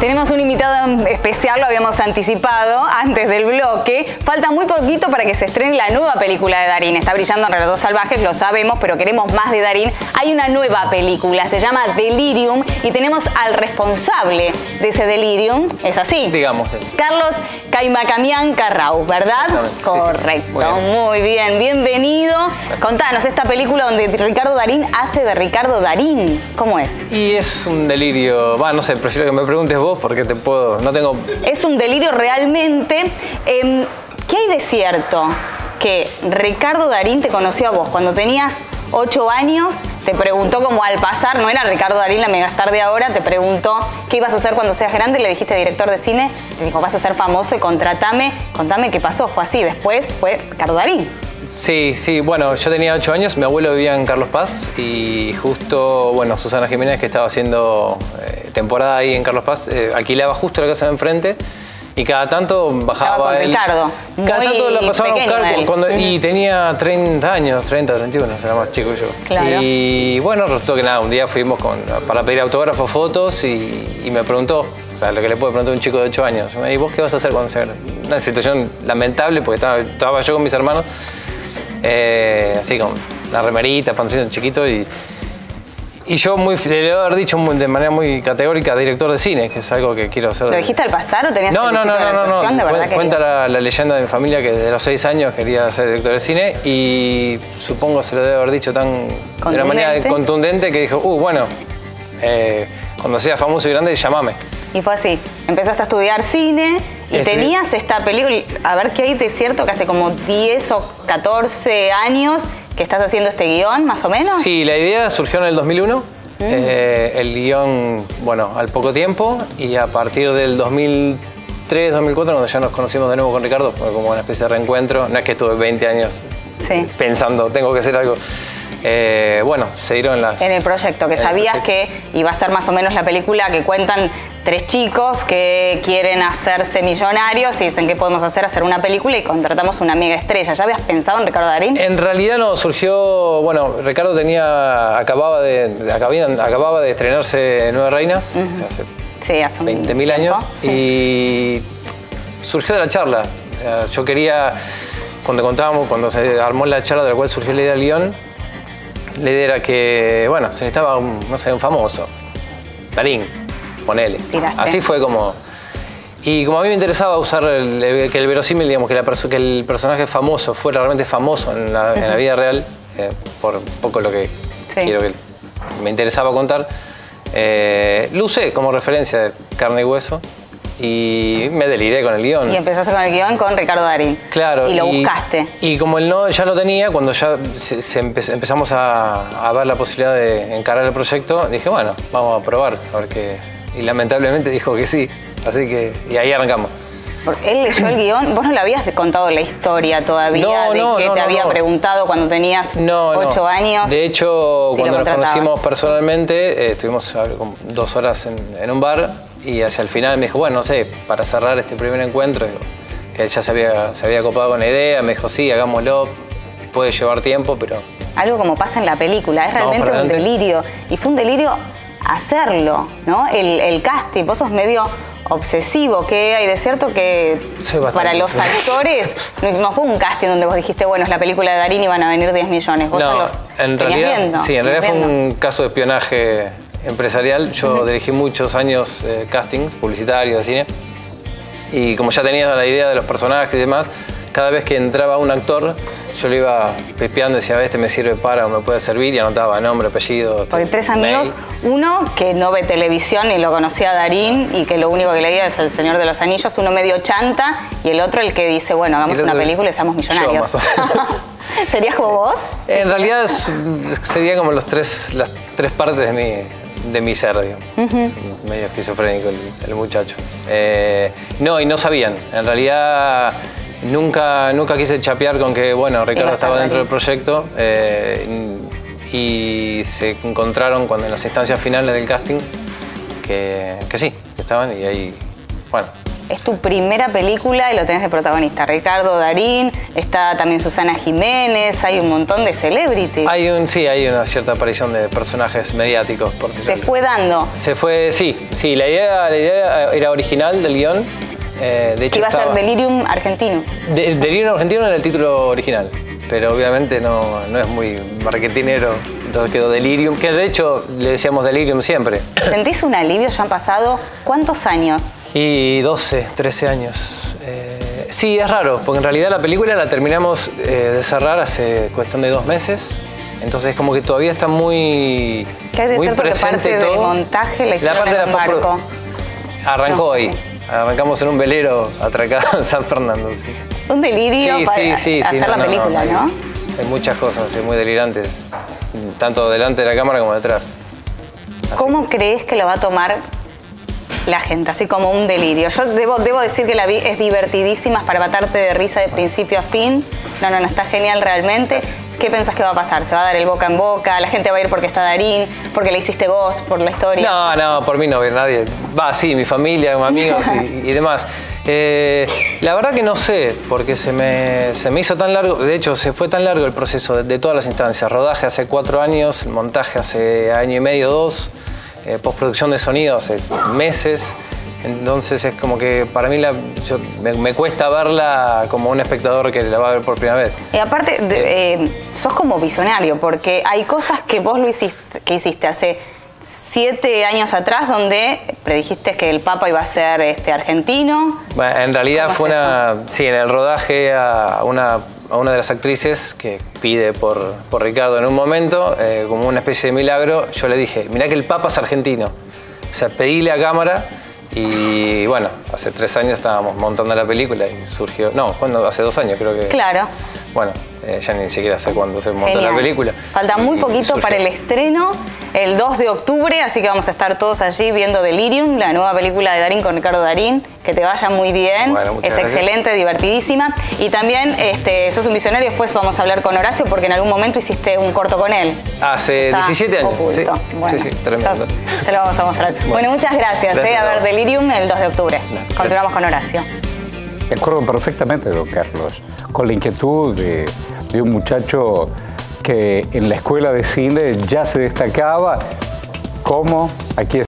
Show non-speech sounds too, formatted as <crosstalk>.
Tenemos un invitado especial, lo habíamos anticipado antes del bloque. Falta muy poquito para que se estrene la nueva película de Darín. Está brillando en Relatos Salvajes, lo sabemos, pero queremos más de Darín. Hay una nueva película, se llama Delirium, y tenemos al responsable de ese Delirium, ¿es así? Digamos. Carlos Caimacamián Carrau, ¿verdad? Exactamente, sí, sí. Correcto, Muy muy bien, bienvenido. Contanos, esta película donde Ricardo Darín hace de Ricardo Darín, ¿cómo es? Y es un delirio. Va, no sé, prefiero que me preguntes vos porque te puedo. No tengo. Es un delirio realmente. Em, ¿Qué hay de cierto? Que Ricardo Darín te conoció a vos cuando tenías 8 años, te preguntó como al pasar, no era Ricardo Darín la megastar de ahora, te preguntó qué ibas a hacer cuando seas grande, le dijiste director de cine, te dijo vas a ser famoso y contratame, contame qué pasó, fue así, después fue Ricardo Darín. Sí, sí, bueno, yo tenía 8 años, mi abuelo vivía en Carlos Paz y justo, bueno, Susana Jiménez, que estaba haciendo eh, temporada ahí en Carlos Paz, eh, alquilaba justo la casa de enfrente y cada tanto bajaba con él. Ricardo, Cada tanto la pasaba a buscar cuando- y tenía 30 años, 30, 31, era más chico yo. Claro. Y bueno, resultó que nada, un día fuimos con, para pedir autógrafos, fotos y, y me preguntó, o sea, lo que le puede preguntar a un chico de 8 años, ¿y vos qué vas a hacer cuando seas grande?". Una situación lamentable porque estaba, estaba yo con mis hermanos, eh, así con la remerita, pantaloncito chiquito y, y yo muy, le debo haber dicho muy- de manera muy categórica director de cine, que es algo que quiero hacer. ¿Lo dijiste al pasar o tenías No, no, no, no, no, no. Que Cuenta la, la leyenda de mi familia que desde los seis años quería ser director de cine y supongo se lo debe haber dicho tan de una manera Contundente. que dijo, uh, bueno, eh, cuando sea famoso y grande, llamame. Y fue así, empezaste a estudiar cine y Estudié- tenías esta película, a ver qué hay de cierto, que hace como 10 o 14 años que estás haciendo este guion, más o menos. Sí, la idea surgió en el 2001. eh, el guion, bueno, al poco tiempo y a partir del 2003, 2004, cuando ya nos conocimos de nuevo con Ricardo, fue como una especie de reencuentro. No es que estuve 20 años Sí. pensando, tengo que hacer algo. Eh, bueno, se dieron las... En el proyecto, que sabías proyecto. que iba a ser más o menos la película que cuentan tres chicos que quieren hacerse millonarios y dicen, ¿qué podemos hacer? Hacer una película y contratamos una mega estrella. ¿Ya habías pensado en Ricardo Darín? En realidad no, surgió, bueno, Ricardo tenía, acababa de, acabían- acababa de estrenarse Nueve Reinas, o sea, hace sí, hace un 20.000 años, y surgió de la charla. O sea, yo quería, cuando contábamos, cuando se armó la charla de la cual surgió la idea del guion, la idea era que, bueno, se necesitaba, un, no sé, un famoso, Darín, ponele. Tiraste. Así fue como... Y como a mí me interesaba usar el- el- que el verosímil, digamos, que, la perso- que el personaje famoso fuera realmente famoso en la, en la vida real, eh, por un poco lo que Sí. quiero que me interesaba contar, eh, lo usé como referencia de carne y hueso y me deliré con el guion. Y empezaste con el guion con Ricardo Darín. Claro. Y lo buscaste. Y como él no ya lo tenía, cuando ya se- se empe- empezamos a, a ver la posibilidad de encarar el proyecto, dije, bueno, vamos a probar. A ver qué- Y lamentablemente dijo que sí. Así que, y ahí arrancamos. Porque él leyó el guion, vos no le habías contado la historia todavía No, de no, que no, te había preguntado cuando tenías No, no. ocho años. De hecho, cuando nos conocimos personalmente, eh, estuvimos dos horas en, en un bar y hacia el final me dijo, bueno, no sé, para cerrar este primer encuentro, que él ya se había, se había copado con la idea, me dijo, sí, hagámoslo, puede llevar tiempo, pero Algo como pasa en la película, es realmente un delirio. Y fue un delirio hacerlo, ¿no? El, el casting, vos sos medio obsesivo, que hay de cierto que para los actores <laughs> no, no fue un casting donde vos dijiste, bueno, es la película de Darín y van a venir 10 millones. Vos ya no, los en realidad, viendo. sí, en realidad fue un caso de espionaje empresarial. Yo dirigí muchos años eh, castings publicitarios de cine y como ya tenía la idea de los personajes y demás, cada vez que entraba un actor, yo le iba pipeando, decía, este me sirve para o me puede servir y anotaba nombre, apellido. Porque tres mail. amigos, uno que no ve televisión y lo conocía a Darín y que lo único que leía es El Señor de los Anillos, uno medio chanta y el otro el que dice, bueno, hagamos una película y seamos yo, millonarios. más o <laughs> menos. ¿Serías como vos? En realidad es- serían como los tres, las tres partes de mi, de mi ser, digamos. Medio esquizofrénico el, el muchacho. Eh, no, y no sabían. En realidad nunca, nunca quise chapear con que, bueno, Ricardo estaba dentro del proyecto eh, y se encontraron cuando en las instancias finales del casting que, que sí, que estaban y ahí, bueno, Es tu primera película y lo tenés de protagonista. Ricardo Darín, está también Susana Jiménez, hay un montón de celebrities. Hay un, sí, hay una cierta aparición de personajes mediáticos. Por Se fue dando. Se fue, sí, sí, la idea, la idea era original del guion. Eh, de hecho, que iba a ser Delirium Argentino. Delirium Argentino era el título original, pero obviamente no, no es muy marketinero entonces quedó Delirium, que de hecho le decíamos Delirium siempre. ¿Sentís un alivio? Ya han pasado cuántos años? Y 12, 13 años. Eh, sí, es raro, porque en realidad la película la terminamos eh, de cerrar hace cuestión de dos meses. Entonces como que todavía está muy, ¿Qué hay de muy presente parte todo. Del montaje la, la parte de la barco. Arrancó ahí. Arrancamos en un velero atracado en San Fernando. Sí. Un delirio para hacer la película, ¿no? Hay muchas cosas, muy delirantes tanto delante de la cámara como detrás. ¿Cómo crees que lo va a tomar la gente, así como un delirio. Yo debo, debo decir que la vi, es divertidísima, para matarte de risa de principio a fin. No, no, no, está genial realmente. ¿Qué pensás que va a pasar? ¿Se va a dar el boca en boca? ¿La gente va a ir porque está Darín? ¿Porque le hiciste vos? ¿Por la historia? No, no, por mí no va nadie. Va, sí, mi familia, mis amigos <laughs> y, demás. Eh, la verdad que no sé, porque se me, se me hizo tan largo, de hecho se fue tan largo el proceso de, todas las instancias. Rodaje hace cuatro años, montaje hace año y medio, dos, eh, postproducción de sonido hace meses. Entonces es como que para mí la, me, cuesta verla como un espectador que la va a ver por primera vez. Y aparte, eh, sos como visionario, porque hay cosas que vos lo hiciste, que hiciste hace siete años atrás donde predijiste que el Papa iba a ser este, argentino. Bueno, en realidad fue una, sí, en el rodaje a una, a una de las actrices que pide por, por Ricardo en un momento, eh, como una especie de milagro, yo le dije, mirá que el Papa es argentino. O sea, pedíle a cámara y bueno, hace tres años estábamos montando la película y surgió. No, cuando hace dos años creo que. Claro. Bueno, eh, ya ni siquiera sé cuándo se montó la película. Falta muy poquito para el estreno, el 2 de octubre, así que vamos a estar todos allí viendo Delirium, la nueva película de Darín con Ricardo Darín. Que te vaya muy bien, es excelente, divertidísima. Y también este, sos un visionario, después vamos a hablar con Horacio porque en algún momento hiciste un corto con él. Hace 17 años. Sí, sí, sí, tremendo. Se lo vamos a mostrar. Bueno, muchas gracias. Eh, a ver, Delirium el 2 de octubre. Continuamos con Horacio. Me acuerdo perfectamente, don Carlos, con la inquietud de, de un muchacho que en la escuela de cine ya se destacaba como aquí